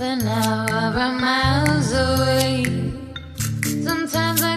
but now we're miles away. Sometimes I